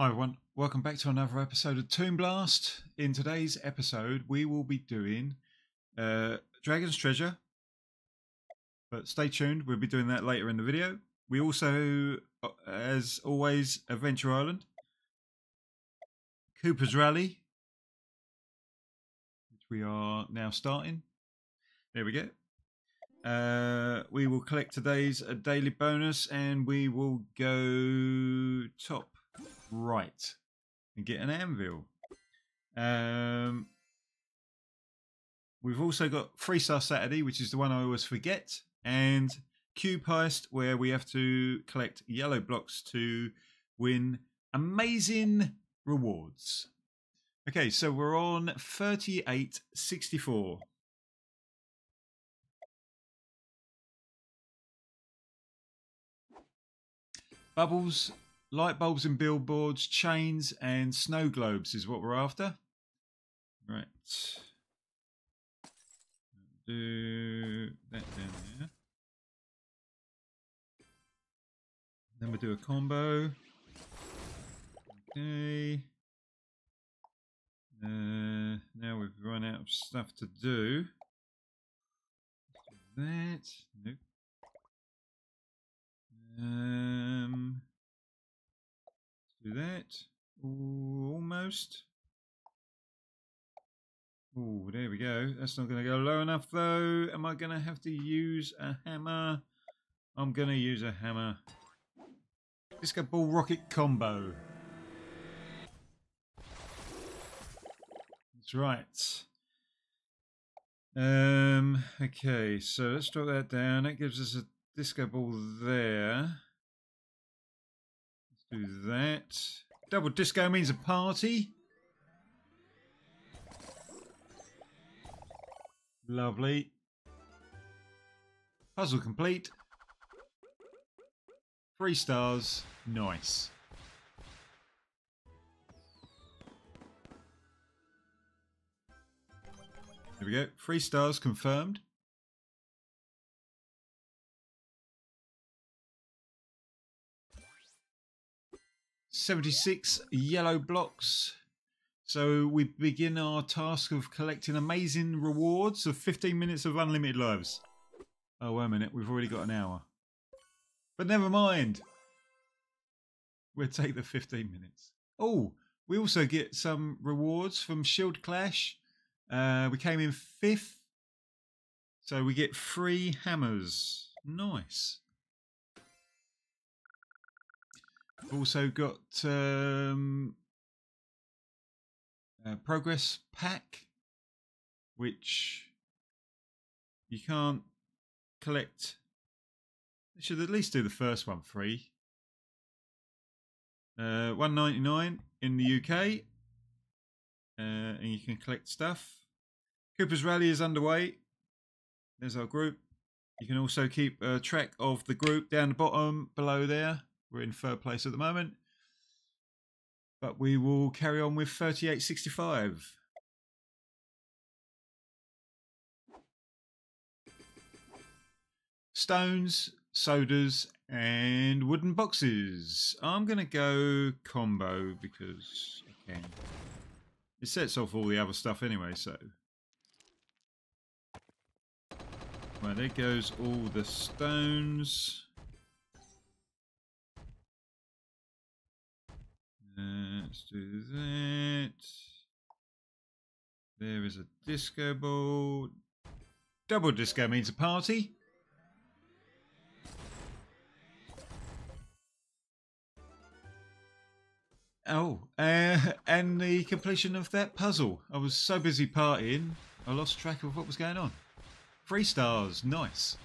Hi everyone, welcome back to another episode of Toon Blast. In today's episode, we will be doing uh, Dragon's Treasure, but stay tuned, we'll be doing that later in the video. We also, uh, as always, Adventure Island, Cooper's Rally, which we are now starting. There we go. Uh, we will collect today's daily bonus and we will go top right and get an anvil. Um, we've also got Three Star Saturday, which is the one I always forget, and Cube Heist, where we have to collect yellow blocks to win amazing rewards. Okay, so we're on 3864. Bubbles, light bulbs and billboards, chains, and snow globes is what we're after. Right. Do that down there. Then we do a combo. Okay. Uh, now we've run out of stuff to do. do that. Nope. Um, do that. Almost. Oh, there we go. That's not going to go low enough, though. Am I going to have to use a hammer? I'm going to use a hammer. Disco ball rocket combo. That's right. Um. Okay, so let's drop that down. That gives us a disco ball there. Do that. Double disco means a party. Lovely. Puzzle complete. Three stars. Nice. There we go. Three stars confirmed. Seventy-six yellow blocks. So we begin our task of collecting amazing rewards of 15 minutes of unlimited lives. Oh, wait a minute. We've already got an hour. But never mind. We'll take the 15 minutes. Oh, we also get some rewards from Shield Clash. Uh, we came in fifth. So we get free hammers. Nice. We've also got um, a progress pack, which you can't collect. Should at least do the first one free. Uh, one ninety nine in the UK, uh, and you can collect stuff. Cooper's Rally is underway. There's our group. You can also keep uh, track of the group down the bottom below there. We're in third place at the moment. But we will carry on with 3865. Stones, sodas, and wooden boxes. I'm going to go combo because I can. It sets off all the other stuff anyway, so. Well, there goes all the stones. Let's do that. There is a disco ball. Double disco means a party. Oh, uh, and the completion of that puzzle. I was so busy partying, I lost track of what was going on. Three stars, nice.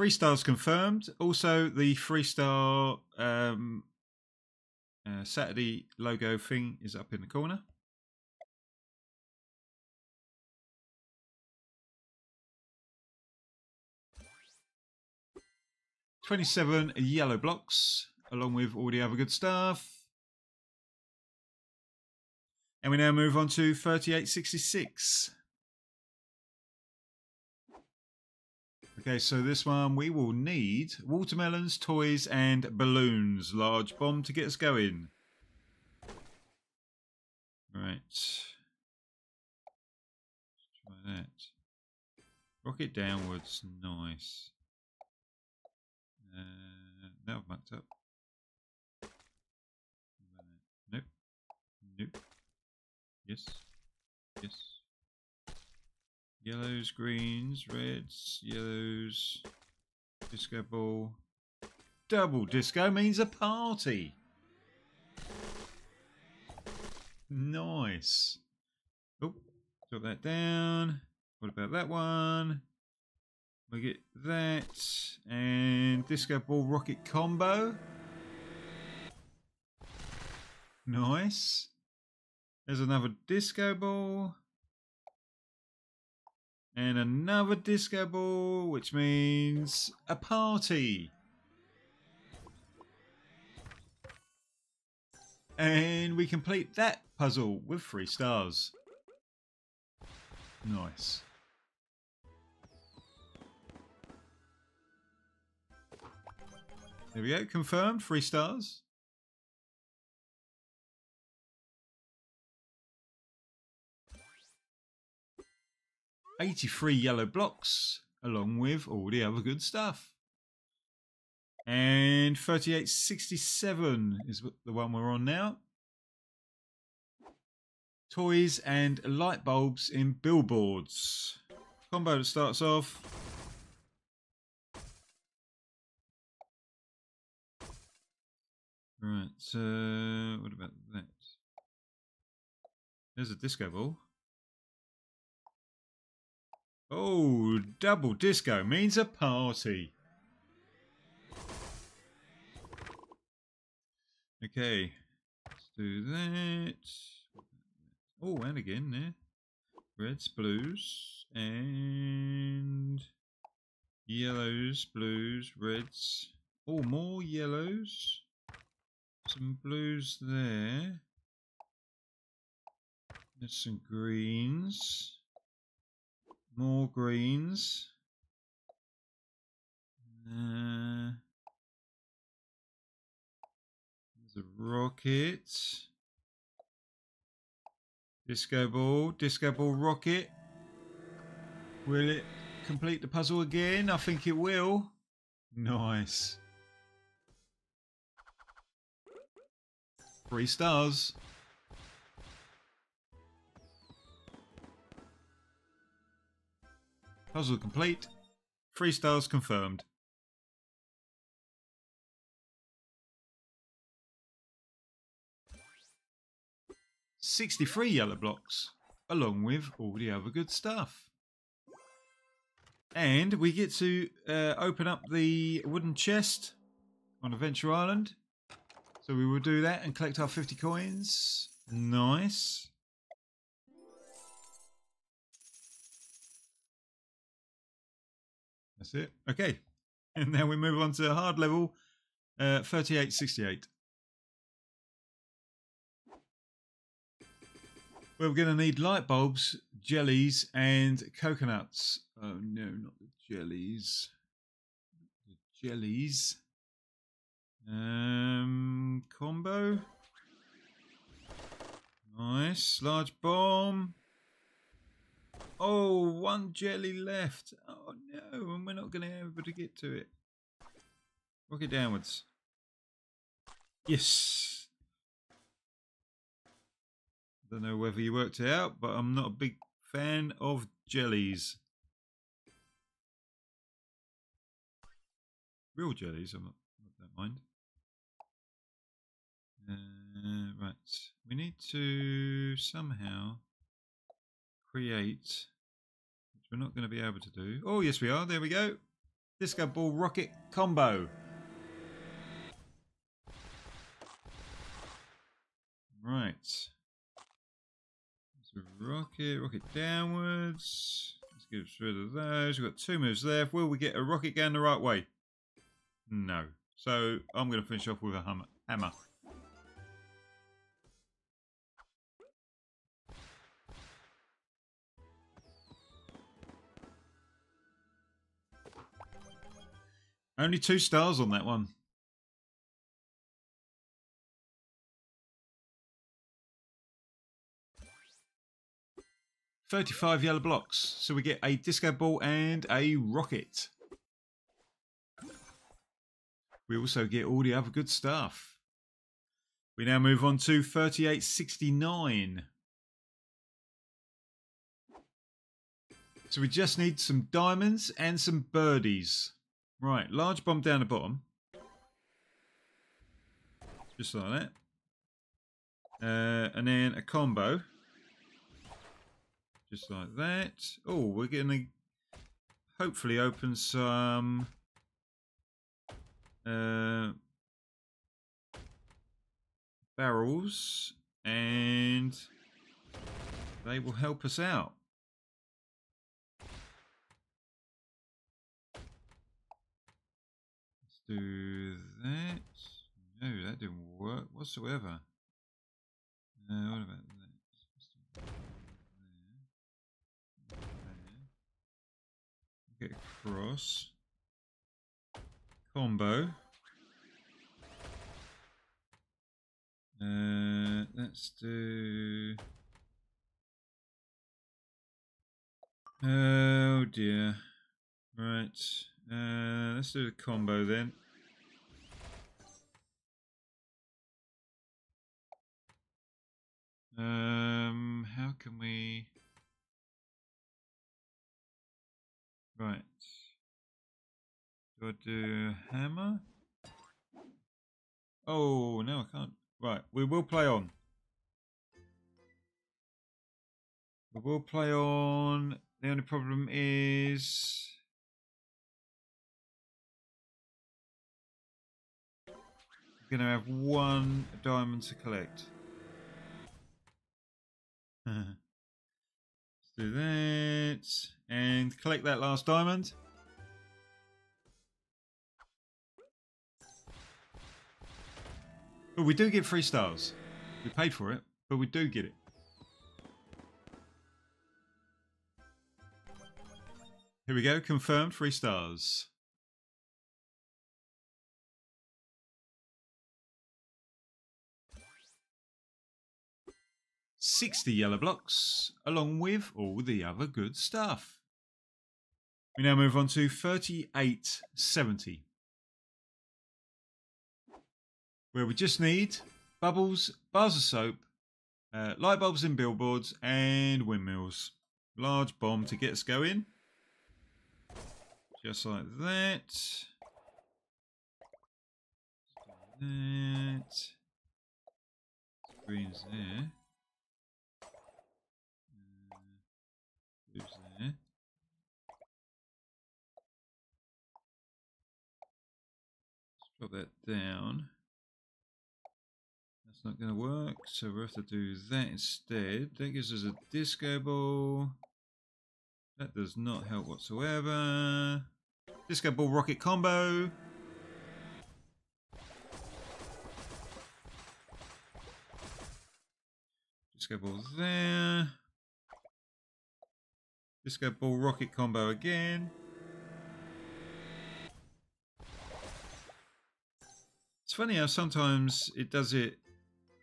Freestyles confirmed. Also, the Three Star um, uh, Saturday logo thing is up in the corner. Twenty-seven yellow blocks, along with all the other good stuff. And we now move on to 3866. Okay, so this one we will need watermelons, toys, and balloons. Large bomb to get us going. Right. Let's try that. Rocket downwards. Nice. Uh, now I've mucked up. Nope. Nope. Yes. Yes. Yellows, greens, reds, yellows. Disco ball. Double disco means a party. Nice. Oh, drop that down. What about that one? We get that and disco ball rocket combo. Nice. There's another disco ball. And another disco ball, which means a party. And we complete that puzzle with three stars. Nice. There we go, confirmed, three stars. 83 yellow blocks, along with all the other good stuff. And 3867 is the one we're on now. Toys and light bulbs in billboards. Combo that starts off. Right, so what about that? There's a disco ball. Oh, double disco means a party. Okay, let's do that. Oh, and again there. Reds, blues, and yellows, blues, reds. Oh, more yellows. Some blues there. There's some greens. More greens. Uh, there's a rocket. Disco ball. Disco ball rocket. Will it complete the puzzle again? I think it will. Nice. Three stars. Puzzle complete. Three stars confirmed. Sixty-three yellow blocks, along with all the other good stuff. And we get to uh, open up the wooden chest on Adventure Island. So we will do that and collect our 50 coins. Nice. That's it. Okay. And then we move on to hard level uh, 3868. We're going to need light bulbs, jellies, and coconuts. Oh no, not the jellies. The jellies. Um, combo. Nice. Large bomb. Oh, one jelly left. Oh no, and we're not going to be able to get to it. Rocket downwards. Yes. Don't know whether you worked it out, but I'm not a big fan of jellies. Real jellies, I'm not, I don't mind. Uh, right, we need to somehow create, which we're not going to be able to do. Oh, yes, we are. There we go. Disco Ball Rocket Combo. Right. So rocket, rocket downwards. Let's get rid of those. We've got two moves left. Will we get a rocket going the right way? No. So I'm going to finish off with a hammer hammer. Only two stars on that one. Thirty-five yellow blocks, so we get a disco ball and a rocket. We also get all the other good stuff. We now move on to 3869. So we just need some diamonds and some birdies. Right, large bomb down the bottom. Just like that. Uh, and then a combo. Just like that. Oh, we're going to hopefully open some... Uh, barrels and they will help us out. Do that. No, that didn't work whatsoever. Uh, what about that? Get across. Combo. Uh, let's do. Oh dear. Right. Uh, let's do the combo then. Um, how can we? Right. Do I do hammer? Oh no, I can't. Right, we will play on. We will play on. The only problem is... going to have one diamond to collect. Let's do that. And collect that last diamond. But we do get three stars. We paid for it, but we do get it. Here we go, confirmed, three stars. Sixty yellow blocks, along with all the other good stuff. We now move on to thirty-eight seventy where we just need bubbles, bars of soap, uh, light bulbs and billboards, and windmills. Large bomb to get us going. Just like that. That. Screens there. Uh, oops there. Drop that down. That's not going to work, so we have to do that instead. That gives us a disco ball. That does not help whatsoever. Disco ball rocket combo. Disco ball there. Disco ball rocket combo again. It's funny how sometimes it does it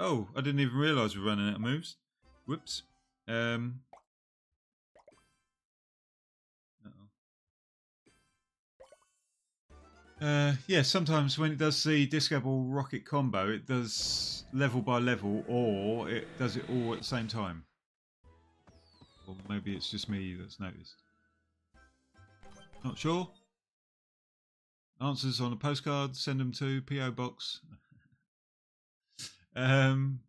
Oh, I didn't even realise we're running out of moves. Whoops. Um. Uh yeah, sometimes when it does the disco ball rocket combo, it does level by level, or it does it all at the same time. Or maybe it's just me that's noticed. Not sure. Answers on a postcard, send them to P.O. Box um,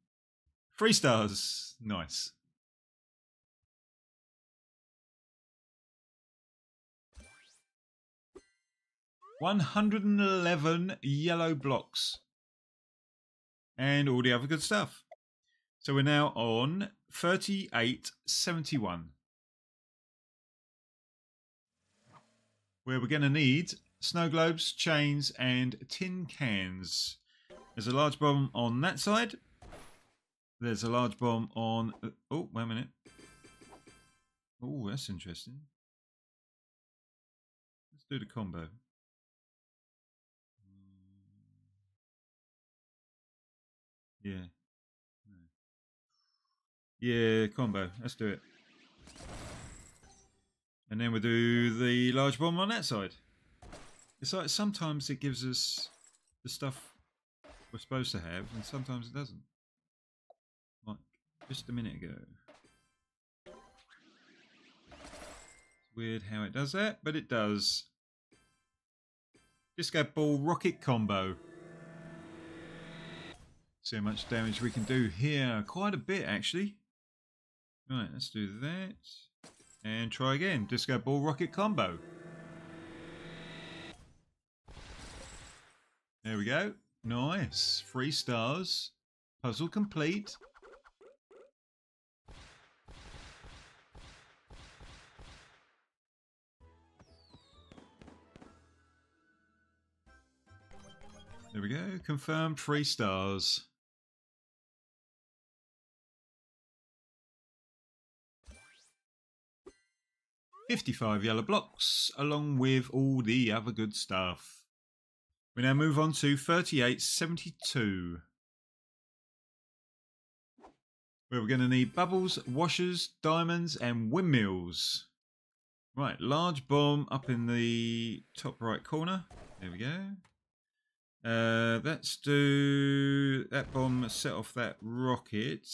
three stars. Nice. One hundred and eleven yellow blocks, and all the other good stuff. So we're now on thirty-eight seventy-one, where we're going to need snow globes, chains, and tin cans. There's a large bomb on that side. There's a large bomb on... Uh, oh, wait a minute. Oh, that's interesting. Let's do the combo. Yeah. Yeah, combo. Let's do it. And then we'll do the large bomb on that side. It's like sometimes it gives us the stuff we're supposed to have, and sometimes it doesn't. Like just a minute ago. It's weird how it does that, but it does. Disco ball rocket combo. See how much damage we can do here. Quite a bit, actually. Right, let's do that. And try again. Disco ball rocket combo. There we go. Nice. Three stars. Puzzle complete. There we go. Confirmed three stars. Fifty-five yellow blocks, along with all the other good stuff. We now move on to thirty-eight seventy-two. Where we're going to need bubbles, washers, diamonds, and windmills. Right, large bomb up in the top right corner. There we go. Uh, let's do that bomb set off that rocket.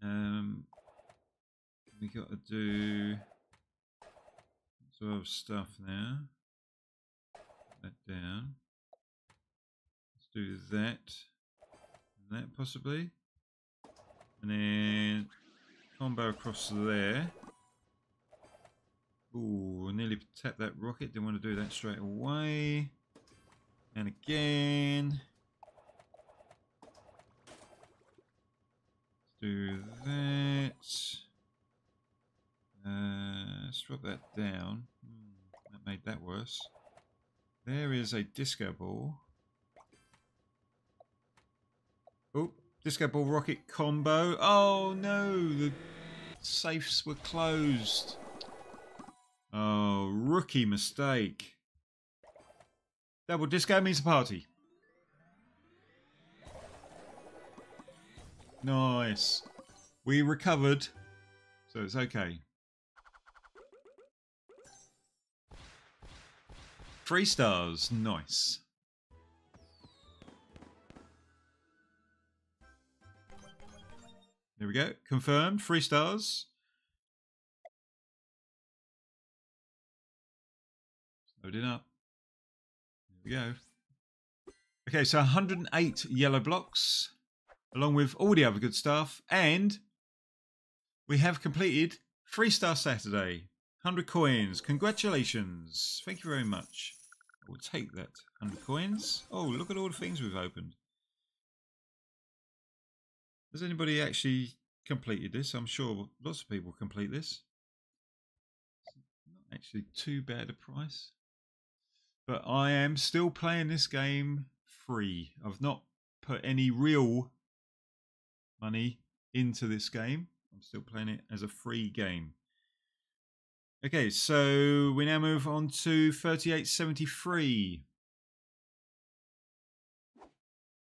Um, we got to do sort of stuff now. That down. Let's do that. That possibly. And then combo across there. Ooh, nearly tapped that rocket. Didn't want to do that straight away. And again. Let's do that. Uh, let's drop that down. Hmm, that made that worse. There is a disco ball. Oh, disco ball rocket combo. Oh no, the safes were closed. Oh, rookie mistake. Double disco means a party. Nice. We recovered, so it's okay. Three stars. Nice. There we go. Confirmed. Three stars. Loading up There we go. Okay, so 108 yellow blocks, along with all the other good stuff, and we have completed Three Star Saturday. 100 coins. Congratulations. Thank you very much. I will take that 100 coins. Oh, look at all the things we've opened. Has anybody actually completed this? I'm sure lots of people complete this. Not actually too bad a price. But I am still playing this game free. I've not put any real money into this game. I'm still playing it as a free game. Okay, so we now move on to 3873.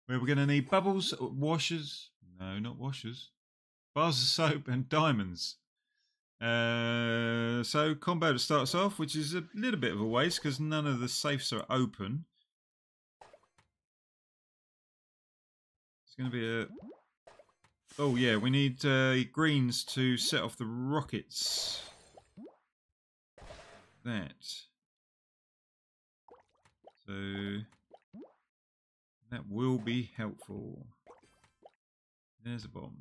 Where we're going to need bubbles, washers. No, not washers. Bars of soap and diamonds. Uh, so combo to starts off, which is a little bit of a waste because none of the safes are open. It's going to be a... Oh yeah, we need uh, greens to set off the rockets. That. So... That will be helpful. There's a bomb.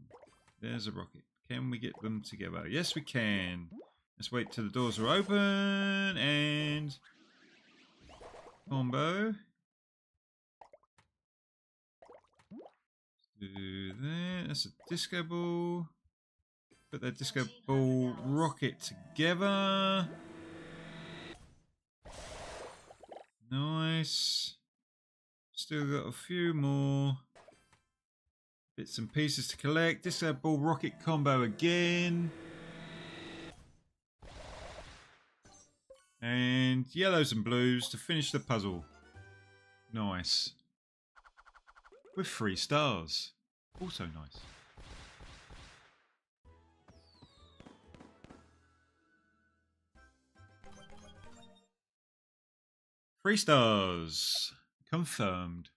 There's a rocket. Can we get them together? Yes, we can. Let's wait till the doors are open and combo. Let's do that. That's a disco ball. Put that disco ball rocket together. Nice. Still got a few more. Bits and pieces to collect. Disco ball rocket combo again. And yellows and blues to finish the puzzle. Nice. with three stars. Also nice. Three stars. Confirmed.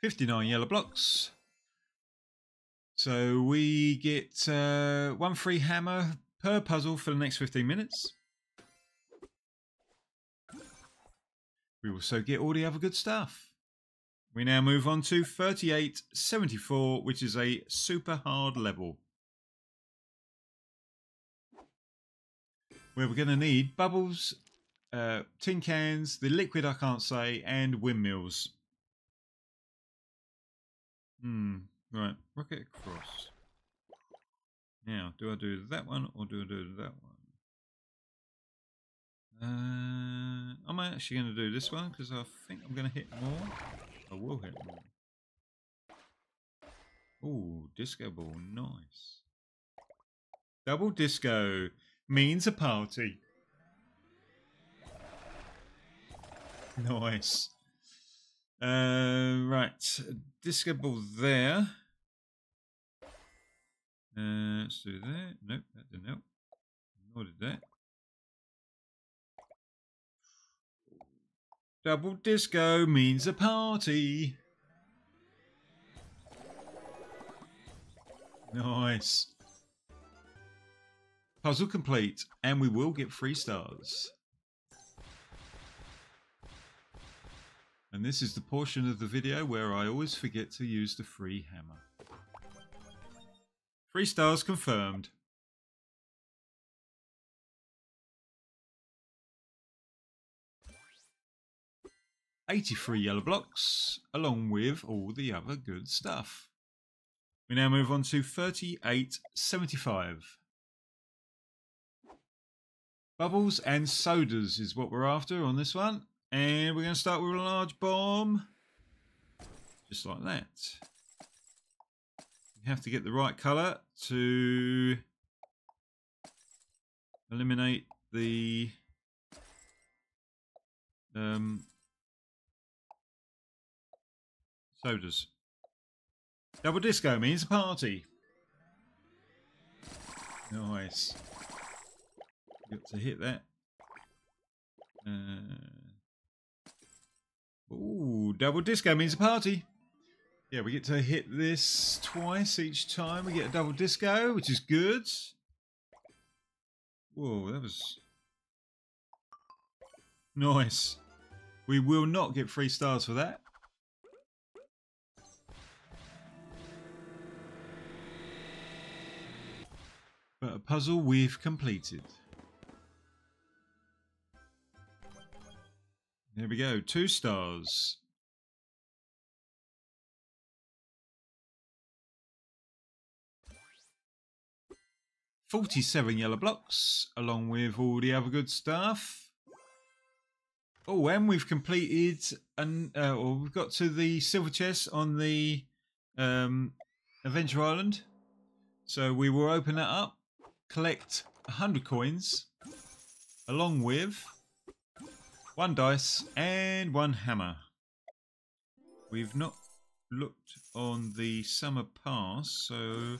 Fifty-nine yellow blocks. So we get uh, one free hammer per puzzle for the next 15 minutes. We also get all the other good stuff. We now move on to 3874, which is a super hard level. Where we're going to need bubbles, uh, tin cans, the liquid I can't say, and windmills. Hmm, right, rocket across. Now, do I do that one or do I do that one? Uh, I'm actually going to do this one because I think I'm going to hit more. I will hit more. Oh, disco ball, nice. Double disco means a party. Nice. Uh, right, disco ball there. Uh, let's do that. Nope, that didn't help. Nor did that. Double disco means a party. Nice. Puzzle complete, and we will get three stars. And this is the portion of the video where I always forget to use the free hammer. Three stars confirmed. Eighty-three yellow blocks, along with all the other good stuff. We now move on to thirty-eight seventy-five. Bubbles and sodas is what we're after on this one. And we're going to start with a large bomb. Just like that. You have to get the right colour to eliminate the um, sodas. Double disco means a party. Nice. Got to hit that. Uh, ooh, double disco means a party. Yeah, we get to hit this twice each time. We get a double disco, which is good. Whoa, that was nice. We will not get three stars for that. But a puzzle we've completed. There we go, two stars. 47 yellow blocks, along with all the other good stuff. Oh, and we've completed, and uh, or we've got to the silver chest on the um, Adventure Island. So we will open that up, collect a 100 coins, along with one dice and one hammer. We've not looked on the summer pass, so I'm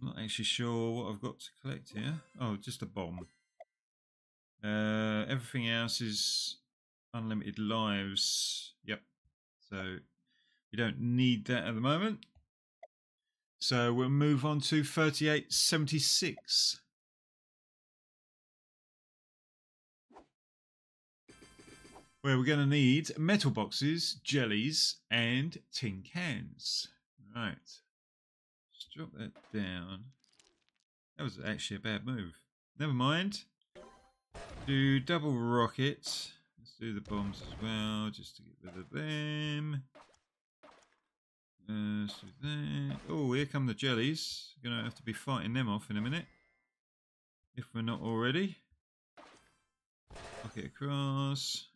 not actually sure what I've got to collect here. Oh, just a bomb. Uh, everything else is unlimited lives. Yep. So we don't need that at the moment. So we'll move on to 3876. Where we're going to need metal boxes, jellies, and tin cans. Right Let's drop that down. That was actually a bad move. Never mind. Do double rocket. Let's do the bombs as well, just to get rid of them. Uh, that. Oh, here come the jellies. Gonna have to be fighting them off in a minute. If we're not already. Rocket across.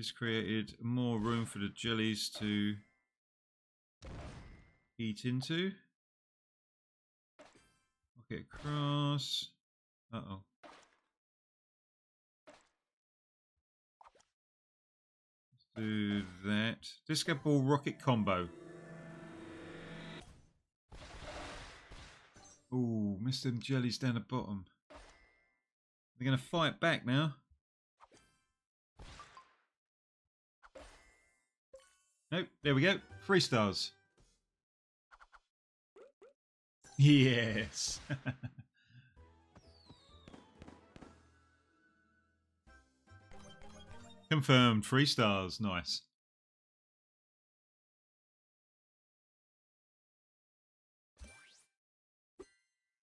Just created more room for the jellies to eat into. Okay, across. Uh-oh. Let's do that. Disco ball rocket combo. Ooh, missed them jellies down the bottom. They're going to fight back now. Nope, there we go. Three stars. Yes. Confirmed. Three stars. Nice.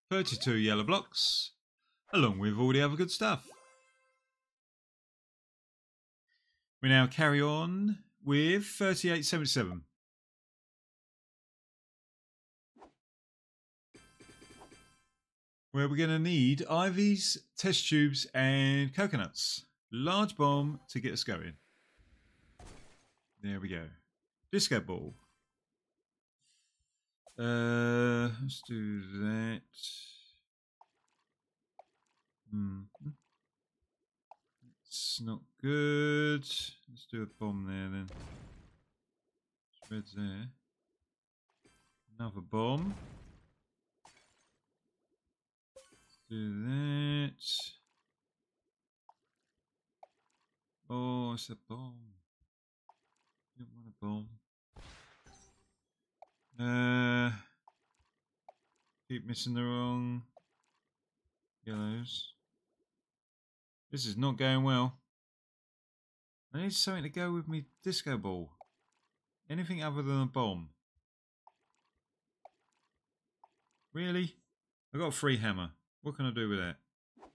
Thirty-two yellow blocks, along with all the other good stuff. We now carry on with thirty-eight seventy-seven. Where we're going to need ivies, test tubes, and coconuts. Large bomb to get us going. There we go. Disco ball. Uh, let's do that. Hmm. It's not good. Let's do a bomb there then. Spreads there. Another bomb. Let's do that. Oh, it's a bomb. Don't want a bomb. Uh, keep missing the wrong yellows. This is not going well. I need something to go with me disco ball. Anything other than a bomb. Really? I got a free hammer. What can I do with that?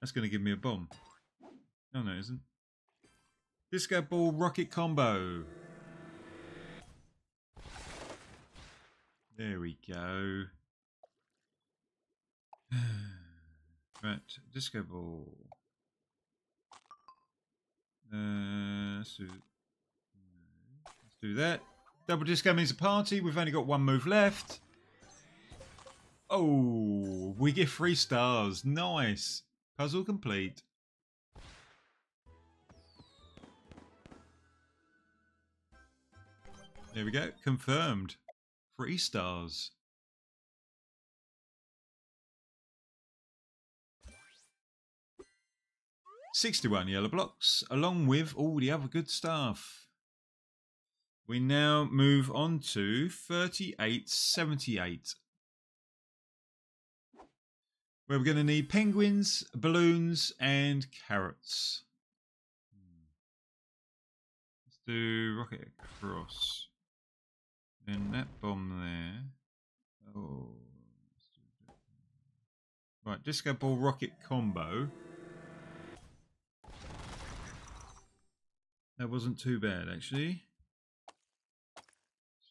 That's going to give me a bomb. No, no, it isn't. Disco ball rocket combo. There we go. right, disco ball. Uh, do, let's do that. Double disco means a party. We've only got one move left. Oh, we get three stars. Nice. Puzzle complete. There we go. Confirmed. Three stars. Sixty-one yellow blocks, along with all the other good stuff. We now move on to thirty-eight seventy-eight. Where we're going to need penguins, balloons, and carrots. Hmm. Let's do rocket across. And that bomb there. Oh. Right, disco ball rocket combo. That wasn't too bad actually.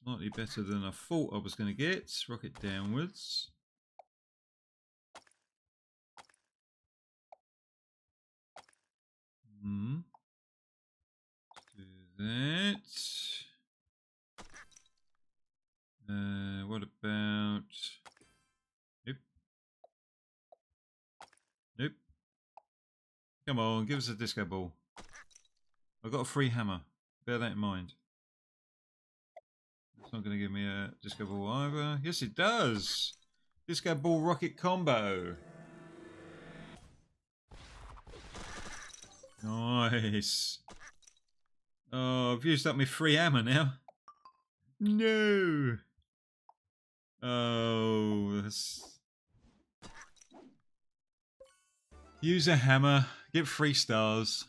Slightly better than I thought I was going to get. Rocket downwards. Hmm. do that. Uh, what about... Nope. Nope. Come on, give us a disco ball. I've got a free hammer. Bear that in mind. It's not going to give me a disco ball either. Yes, it does. Disco ball rocket combo. Nice. Oh, I've used up my free hammer now. No. Oh, this. Use a hammer. Get three stars.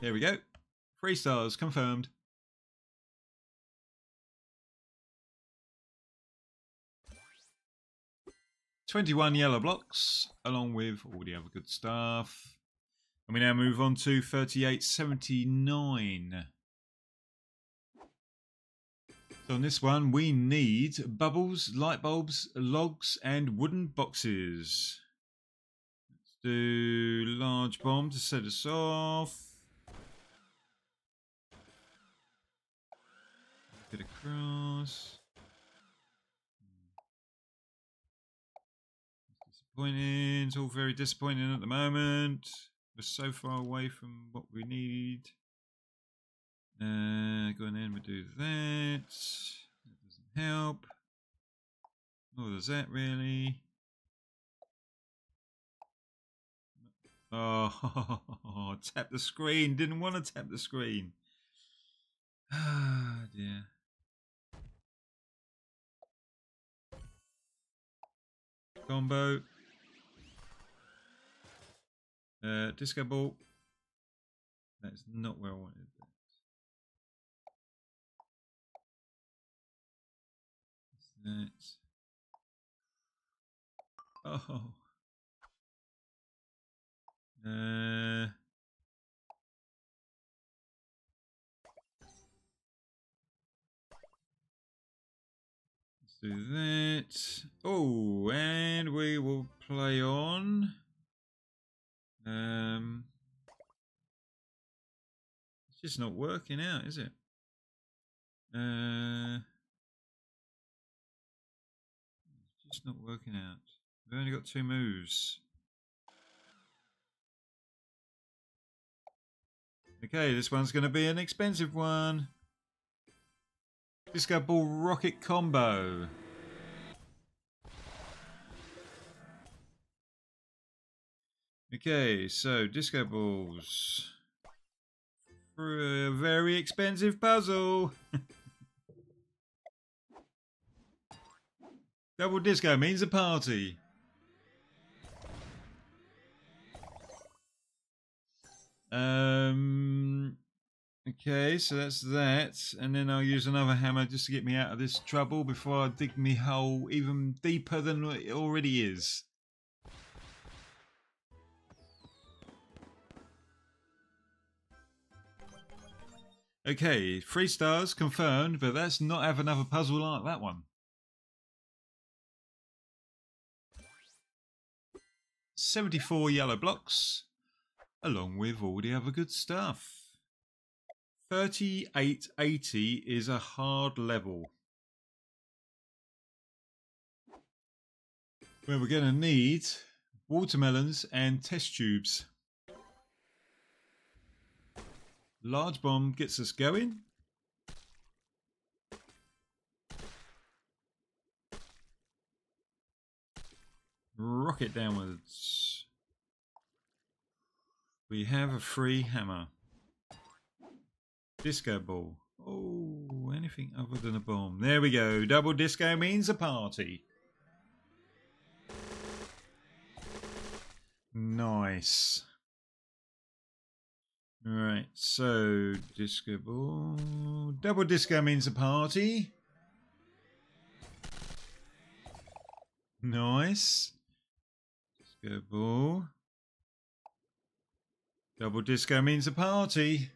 There we go. Three stars confirmed. Twenty-one yellow blocks, along with all the other good stuff. And we now move on to 3879. So on this one, we need bubbles, light bulbs, logs, and wooden boxes. Let's do large bomb to set us off. Get across. disappointing. It's all very disappointing at the moment. We're so far away from what we need. Uh, go in, we do that. That doesn't help. Nor does that really. Oh, tap the screen. Didn't want to tap the screen. Ah, dear. Combo. Uh, disco ball. That's not where I wanted that. That. Oh. Uh. Do that. Oh, and we will play on. Um, it's just not working out, is it? Uh, it's just not working out. We've only got two moves. Okay, this one's going to be an expensive one. Disco Ball Rocket Combo. Okay, so disco balls. For a very expensive puzzle. Double disco means a party. Um. Okay, so that's that. And then I'll use another hammer just to get me out of this trouble before I dig me hole even deeper than it already is. Okay, three stars confirmed, but let's not have another puzzle like that one. Seventy-four yellow blocks, along with all the other good stuff. 3880 is a hard level. Where we're going to need watermelons and test tubes. Large bomb gets us going. Rocket downwards. We have a free hammer. Disco ball. Oh, anything other than a bomb. There we go. Double disco means a party. Nice. Right, so disco ball. Double disco means a party. Nice. Disco ball. Double disco means a party.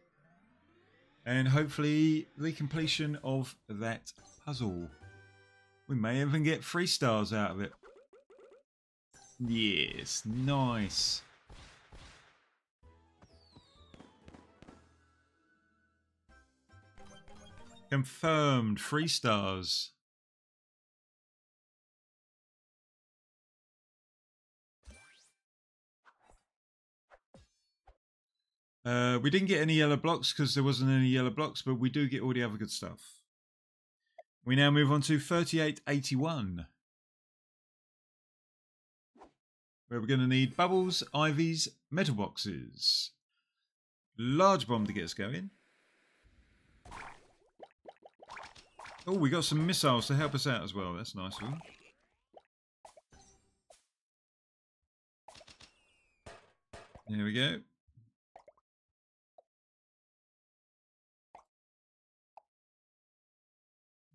And hopefully the completion of that puzzle. We may even get three stars out of it. Yes, nice. Confirmed. Three stars. Uh, we didn't get any yellow blocks because there wasn't any yellow blocks, but we do get all the other good stuff. We now move on to 3881. Where we're going to need bubbles, ivies, metal boxes. Large bomb to get us going. Oh, we got some missiles to help us out as well. That's nice. There we go.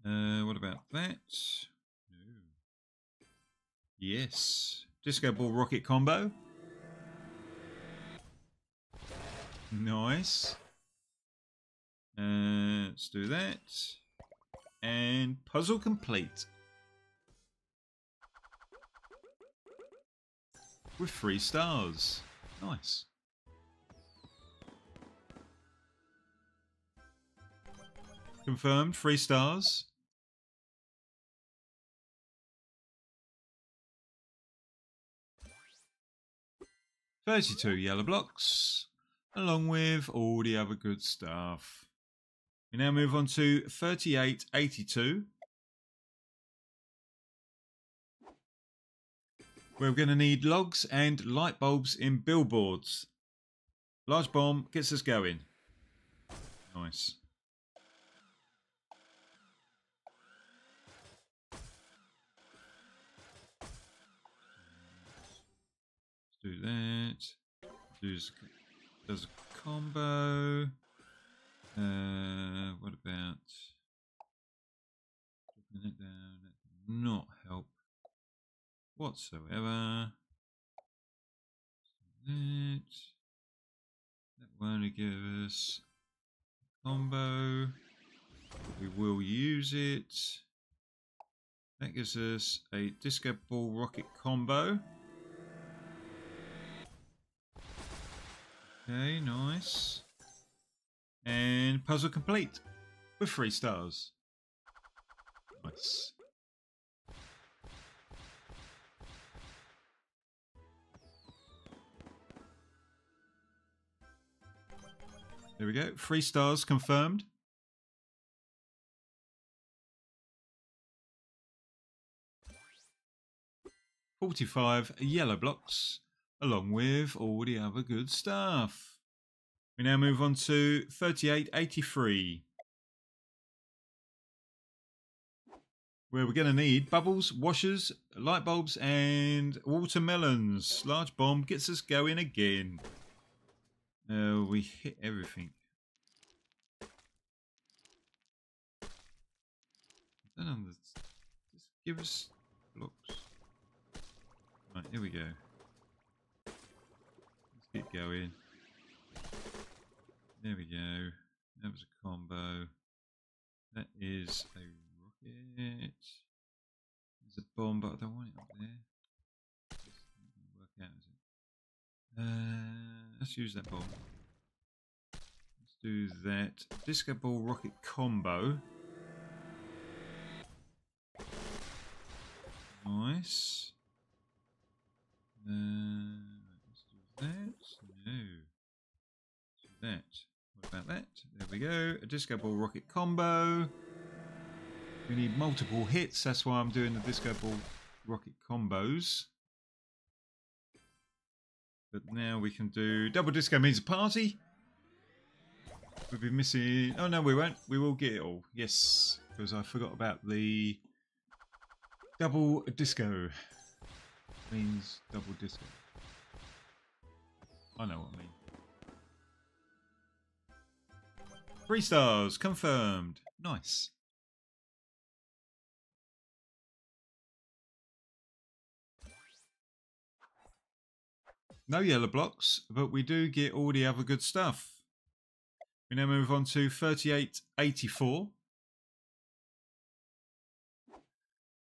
Uh, what about that? Yes. Disco Ball Rocket Combo. Nice. Uh, let's do that. And puzzle complete. With three stars. Nice. Confirmed, three stars. 32 yellow blocks, along with all the other good stuff. We now move on to 3882. We're going to need logs and light bulbs in billboards. Large bomb gets us going. Nice. Do that. Does, a combo. Uh, what about dropping down? That not help whatsoever. That that won't give us combo. We will use it. That gives us a disco ball rocket combo. Okay, nice. And puzzle complete with three stars. Nice. There we go. Three stars confirmed. Forty-five yellow blocks, along with all the other good stuff. We now move on to thirty-eight eighty-three. Where we're going to need bubbles, washers, light bulbs, and watermelons. Large bomb gets us going again. Uh, we hit everything. Don't know. Just give us blocks. Right, here we go. Let's going. There we go. That was a combo. That is a rocket. There's a bomb, but I don't want it up there. Work out, is it? Uh, let's use that ball. Let's do that. Disco ball rocket combo. Nice. Uh, let's that. No. That. What about that? There we go. A disco ball rocket combo. We need multiple hits. That's why I'm doing the disco ball rocket combos. But now we can do double disco means a party. We'll be missing. Oh no, we won't. We will get it all. Yes, because I forgot about the double disco. Means double disco. I know what I mean. Three stars confirmed. Nice. No yellow blocks, but we do get all the other good stuff. We now move on to 3884.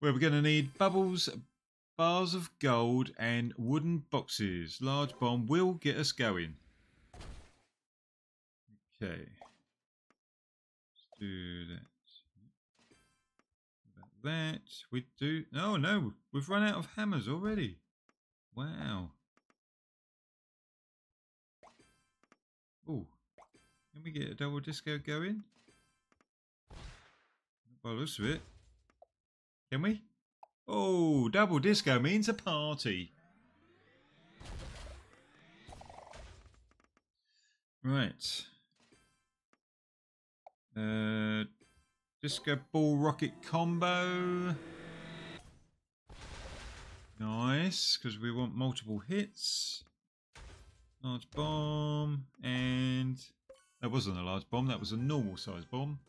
Where we're going to need bubbles, bars of gold and wooden boxes. Large bomb will get us going. Okay. Let's do that. About that. We do... Oh no, we've run out of hammers already. Wow. Oh, can we get a double disco going? By the looks of it. Can we? Oh, double disco means a party. Right. Uh, disco ball rocket combo. Nice, because we want multiple hits. Large bomb, and that wasn't a large bomb, that was a normal size bomb.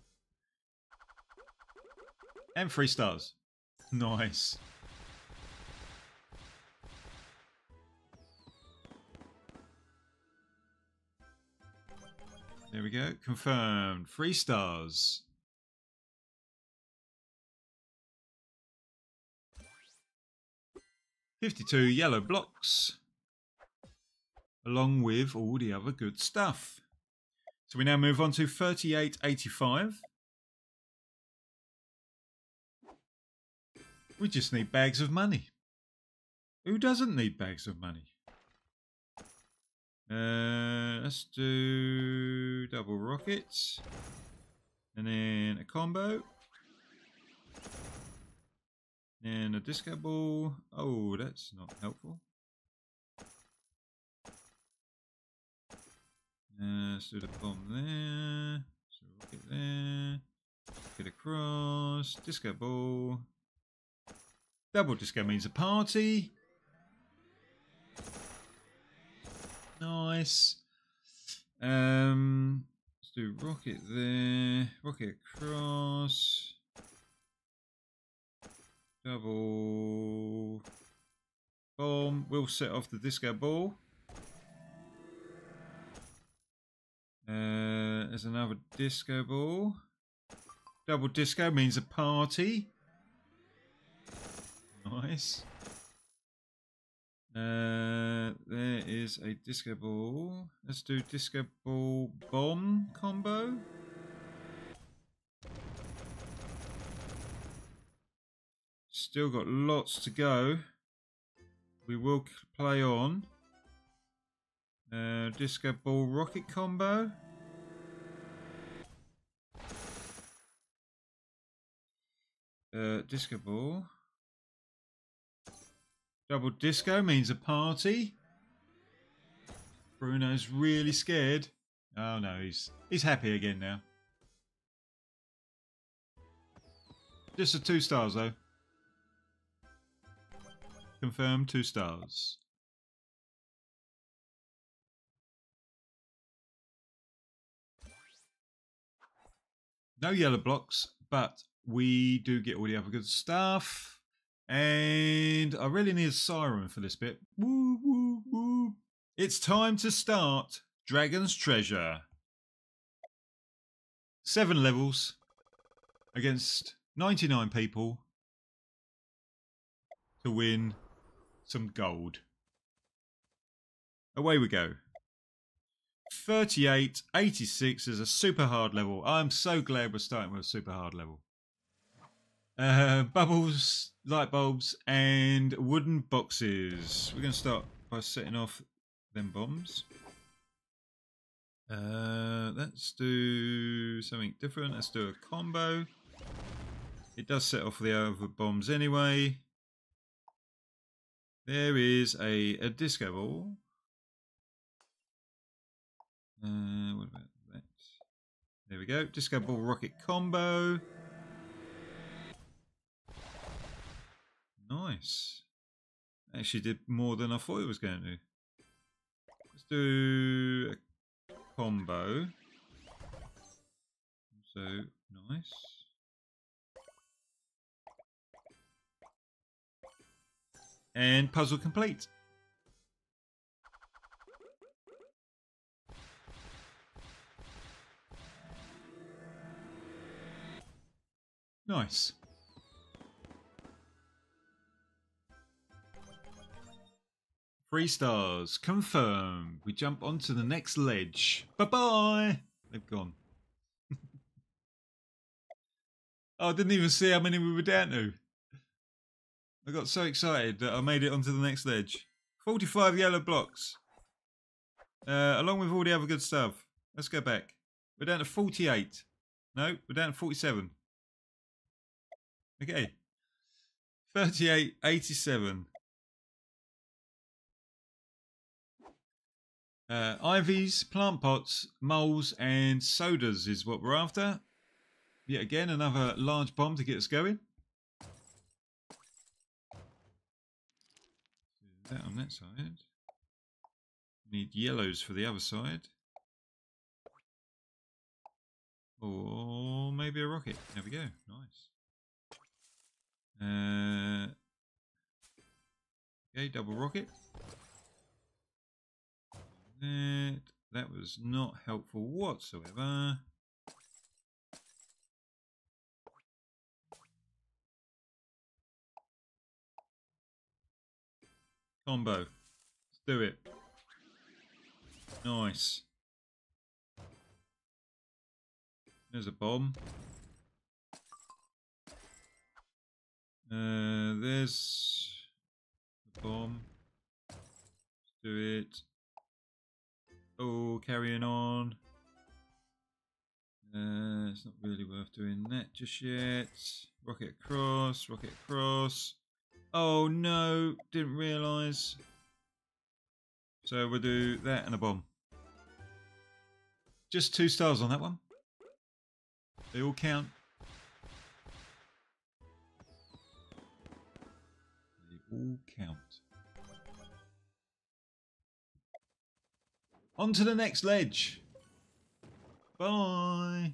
And three stars. Nice. There we go. Confirmed. Three stars. Fifty-two yellow blocks along with all the other good stuff. So we now move on to 3885. We just need bags of money. Who doesn't need bags of money? Uh, let's do double rockets. And then a combo. And a disco ball. Oh, that's not helpful. Uh, let's do the bomb there. So rocket there. Get across. Disco ball. Double disco means a party. Nice. Um, let's do rocket there. Rocket across. Double bomb. We'll set off the disco ball. Uh, there's another disco ball. Double disco means a party. Nice. Uh, there is a disco ball. Let's do disco ball bomb combo. Still got lots to go. We will play on. Uh, disco ball rocket combo. Uh, disco ball. Double disco means a party. Bruno's really scared. Oh no, he's he's happy again now. Just a two stars though. Confirm two stars. No yellow blocks, but we do get all the other good stuff. And I really need a siren for this bit. Woo, woo, woo. It's time to start Dragon's Treasure. Seven levels against 99 people to win some gold. Away we go. 38, 86 is a super hard level. I'm so glad we're starting with a super hard level. Uh, bubbles, light bulbs, and wooden boxes. We're going to start by setting off them bombs. Uh, let's do something different. Let's do a combo. It does set off the other bombs anyway. There is a, a disco ball. Uh, what about that? There we go. Disco ball rocket combo. Nice. Actually did more than I thought it was going to. Let's do a combo. So, nice. And puzzle complete. Nice. Three stars. Confirmed. We jump onto the next ledge. Bye-bye. They've gone. oh, I didn't even see how many we were down to. I got so excited that I made it onto the next ledge. 45 yellow blocks. Uh, along with all the other good stuff. Let's go back. We're down to 48. No, we're down to 47. Okay. 38, 87. Uh, ivies, plant pots, moles, and sodas is what we're after. Yet again, another large bomb to get us going. That on that side. Need yellows for the other side. Or maybe a rocket. There we go. Nice. Uh, okay, double rocket. That, that was not helpful whatsoever. Combo. Let's do it. Nice. There's a bomb. Uh, there's the bomb. Let's do it. Oh, carrying on. Uh, it's not really worth doing that just yet. Rocket across, rocket across. Oh no, didn't realise. So we'll do that and a bomb. Just two stars on that one. They all count. They all count. On to the next ledge. Bye.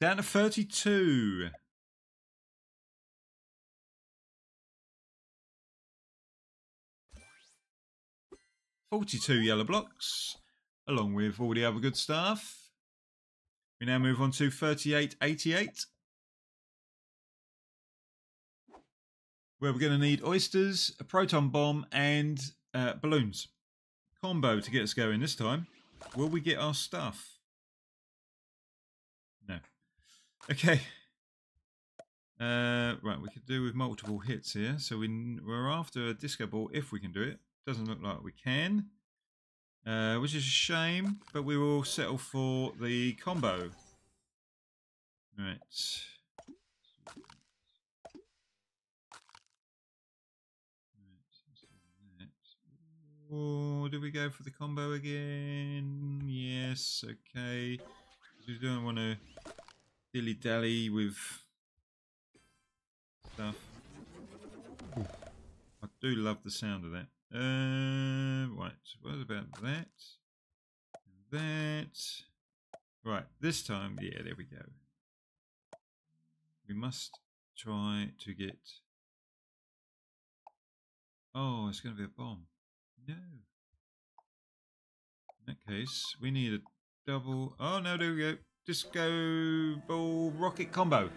Down to 32. Forty-two yellow blocks, along with all the other good stuff. We now move on to thirty-eight eighty-eight. Where we're going to need oysters, a proton bomb, and uh, balloons. Combo to get us going this time. Will we get our stuff? No. Okay. Uh, right, we could do with multiple hits here. So we, we're after a disco ball if we can do it. Doesn't look like we can. Uh, which is a shame, but we will settle for the combo. Right. Oh, did we go for the combo again? Yes, okay. We don't want to dilly dally with stuff. I do love the sound of that. Uh, right, what about that? That. Right, this time, yeah, there we go. We must try to get. Oh, it's going to be a bomb. No. In that case, we need a double. Oh, no, there we go. Disco ball rocket combo.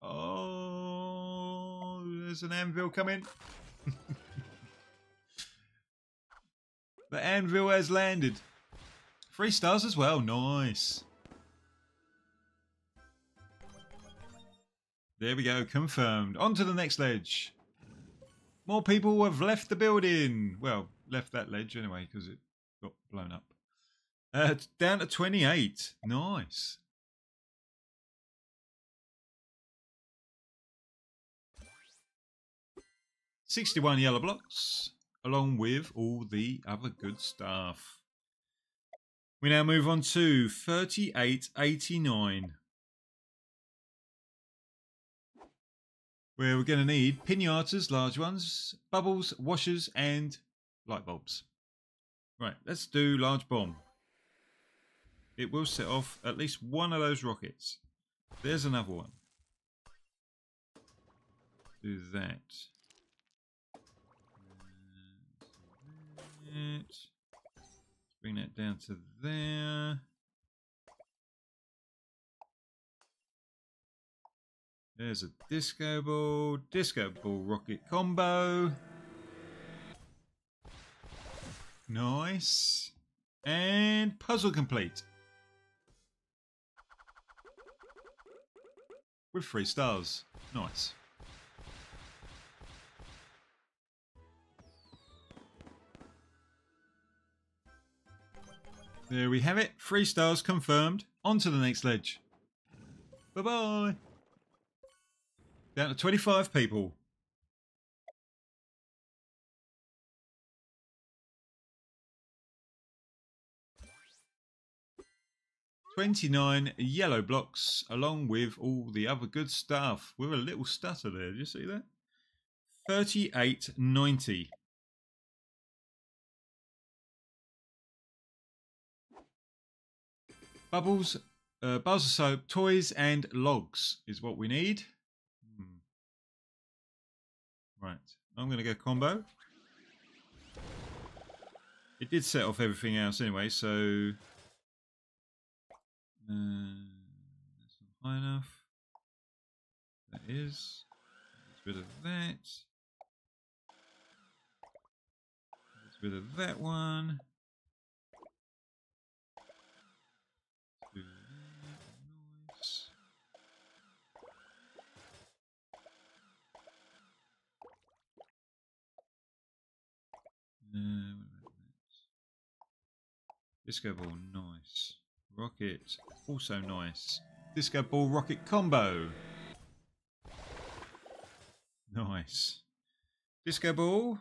Oh, there's an anvil coming. the anvil has landed. Three stars as well. Nice. There we go. Confirmed. On to the next ledge. More people have left the building. Well, left that ledge anyway because it got blown up. Uh, down to 28. Nice. Sixty-one yellow blocks, along with all the other good stuff. We now move on to thirty-eight eighty-nine. Where we're going to need pinatas, large ones, bubbles, washers, and light bulbs. Right, let's do large bomb. It will set off at least one of those rockets. There's another one. Do that. Bring that down to there. There's a disco ball, disco ball rocket combo. Nice. And puzzle complete. With three stars. Nice. There we have it. Three stars confirmed. On to the next ledge. Bye-bye. Down to 25 people. Twenty-nine yellow blocks, along with all the other good stuff. With a little stutter there, did you see that? Thirty-eight ninety. Bubbles, uh, bars of soap, toys, and logs is what we need. Right, I'm going to go combo. It did set off everything else anyway, so... Uh, that's not high enough. That is. Get rid of that. Get rid of that one. Disco ball, nice. Rocket, also nice. Disco ball rocket combo. Nice. Disco ball.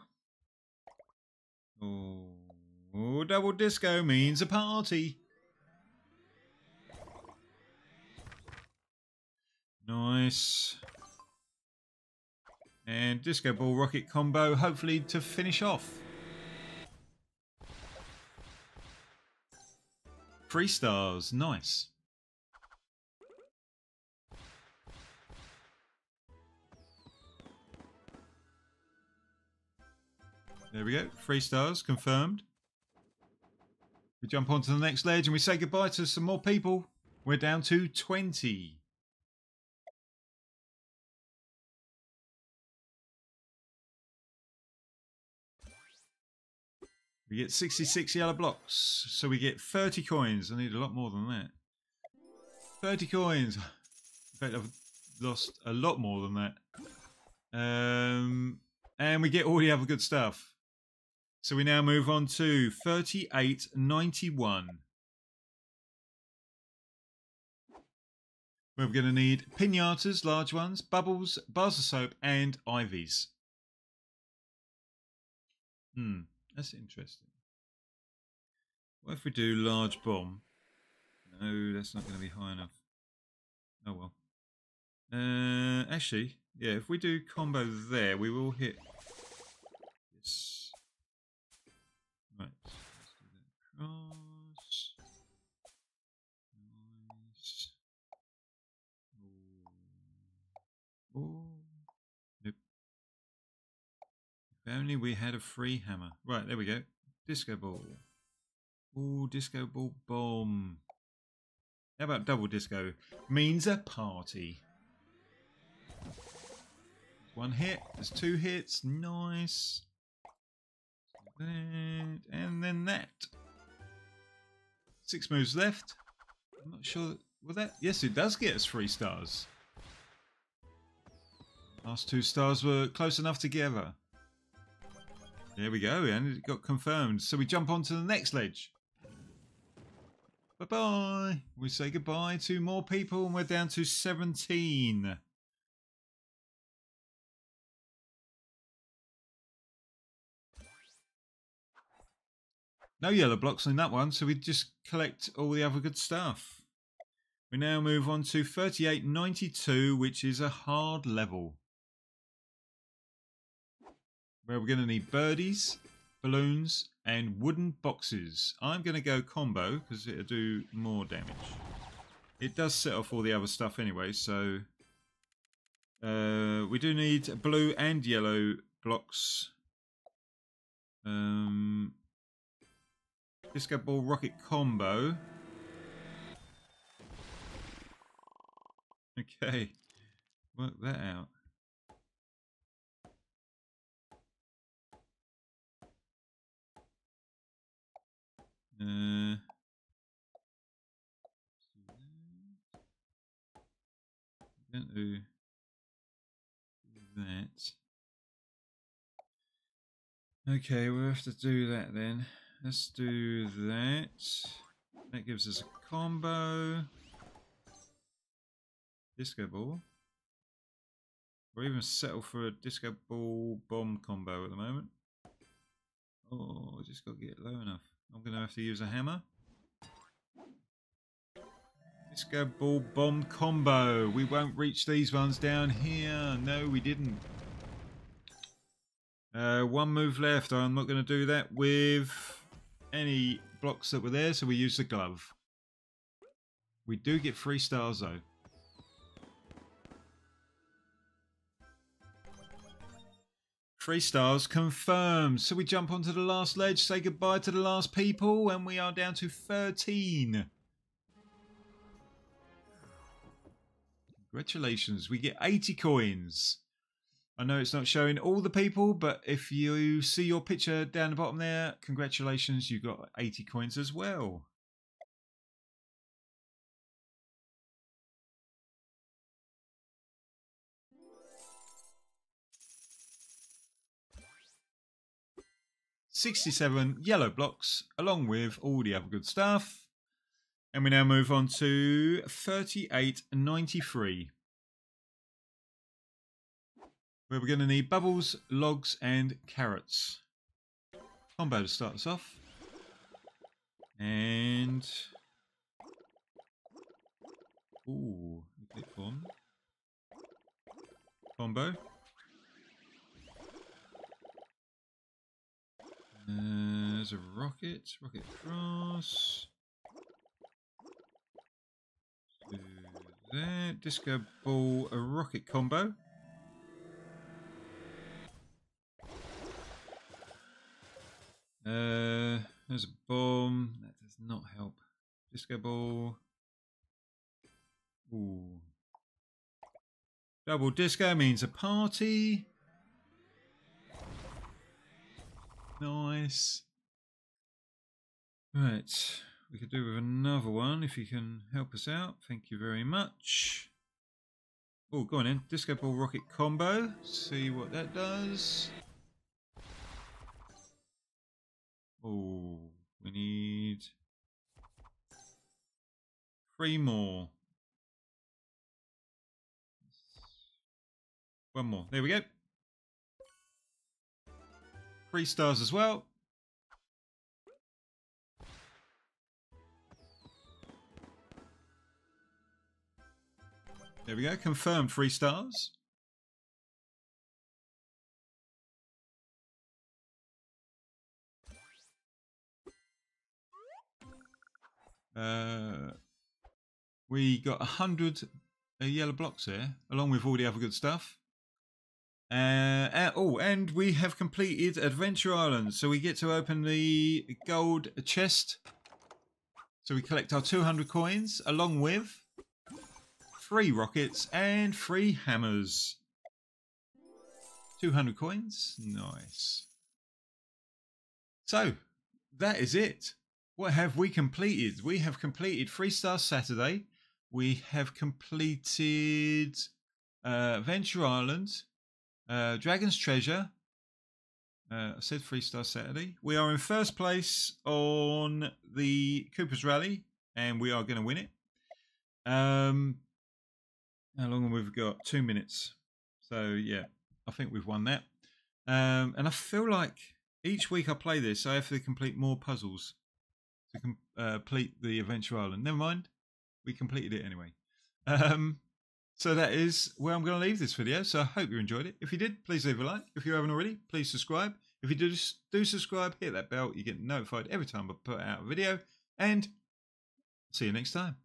Oh, double disco means a party. Nice. And disco ball rocket combo, hopefully to finish off. Three stars, nice. There we go, three stars confirmed. We jump onto the next ledge and we say goodbye to some more people. We're down to 20. We get 66 yellow blocks, so we get 30 coins. I need a lot more than that. 30 coins. In fact, I've lost a lot more than that. Um, and we get all the other good stuff. So we now move on to 38.91. We're going to need pinatas, large ones, bubbles, bars of soap, and ivies. Hmm. That's interesting. What if we do large bomb? No, that's not going to be high enough. Oh well. Uh, actually, yeah, if we do combo there, we will hit this. Right, let's do that cross. Nice. Oh. oh. If only we had a free hammer. Right, there we go. Disco ball. Ooh, disco ball bomb. How about double disco? Means a party. One hit. There's two hits. Nice. That, and then that. Six moves left. I'm not sure. Will that? Yes, it does get us three stars. Last two stars were close enough together. There we go, and it got confirmed. So we jump on to the next ledge. Bye-bye. We say goodbye to more people, and we're down to 17. No yellow blocks in that one, so we just collect all the other good stuff. We now move on to 3892, which is a hard level where we're going to need birdies, balloons, and wooden boxes. I'm going to go combo because it'll do more damage. It does set off all the other stuff anyway, so uh, we do need blue and yellow blocks. Um, disco ball rocket combo. Okay, work that out. Uh, do that. Okay, we'll have to do that then. Let's do that. That gives us a combo. Disco ball. Or even settle for a disco ball bomb combo at the moment. Oh, I just got to get low enough. I'm going to have to use a hammer. Disco ball bomb combo. We won't reach these ones down here. No, we didn't. Uh, one move left. I'm not going to do that with any blocks that were there, so we use the glove. We do get three stars though. Three stars confirmed. So we jump onto the last ledge, say goodbye to the last people, and we are down to 13. Congratulations, we get 80 coins. I know it's not showing all the people, but if you see your picture down the bottom there, congratulations, you got 80 coins as well. 67 yellow blocks, along with all the other good stuff. And we now move on to 38.93. Where we're going to need bubbles, logs, and carrots. Combo to start us off. And... Ooh, click on. Combo. Uh, there's a rocket. Rocket cross. That. Disco ball, a rocket combo. Uh, there's a bomb. That does not help. Disco ball. Ooh. Double disco means a party. Nice. Right. We could do with another one if you can help us out. Thank you very much. Oh, go on in. Disco Ball Rocket combo. See what that does. Oh, we need three more. One more. There we go. Three stars as well. There we go. Confirmed three stars. Uh, we got a hundred uh, yellow blocks here, along with all the other good stuff. Uh, uh, oh, and we have completed Adventure Island. So we get to open the gold chest. So we collect our 200 coins along with three rockets and three hammers. 200 coins. Nice. So that is it. What have we completed? We have completed Three Star Saturday. We have completed uh, Adventure Island. Uh, Dragon's Treasure. Uh, I said three star Saturday. We are in first place on the Cooper's Rally, and we are going to win it. Um, how long have we got? Two minutes. So yeah, I think we've won that. Um, and I feel like each week I play this, I have to complete more puzzles to com- uh, complete the Adventure Island. Never mind, we completed it anyway. Um, so that is where I'm going to leave this video. So I hope you enjoyed it. If you did, please leave a like. If you haven't already, please subscribe. If you do, do subscribe, hit that bell. You get notified every time I put out a video. And see you next time.